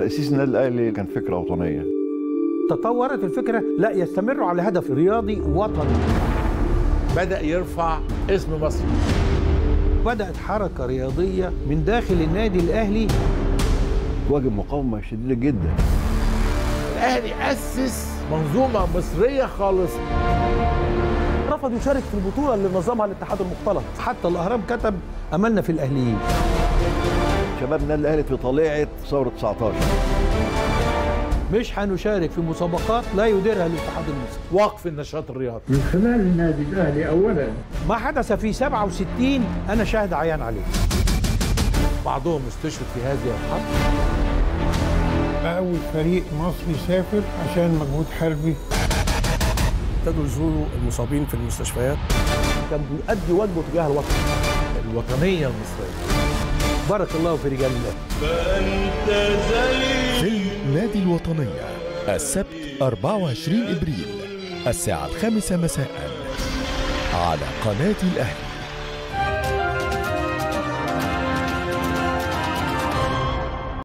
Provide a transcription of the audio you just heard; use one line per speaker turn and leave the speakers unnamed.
تاسيس النادي الاهلي كان فكرة وطنية.
تطورت الفكرة لا يستمروا على هدف رياضي وطني.
بدأ يرفع اسم مصر.
بدأت حركة رياضية من داخل النادي الأهلي.
واجه مقاومة شديدة جدا.
الأهلي أسس منظومة مصرية خالص
رفض يشارك في البطولة اللي نظمها الاتحاد المختلط.
حتى الأهرام كتب أملنا في الأهليين.
شباب النادي الأهلي في طليعة ثورة 19
مش هنشارك في مسابقات لا يديرها الاتحاد المصري.
وقف النشاط الرياضي.
من خلال النادي الأهلي اولا.
ما حدث في 67 أنا شاهد عيان عليه
بعضهم استشهد في هذه الحرب.
أول فريق مصري سافر عشان مجهود حربي.
ابتدوا يزوروا المصابين في المستشفيات. كان بيؤدي واجبه تجاه الوطن.
الوطنية المصرية.
بارك الله في رجال الله
فيلم نادي الوطنية السبت 24 إبريل الساعة الخامسة مساء على قناة الأهلي.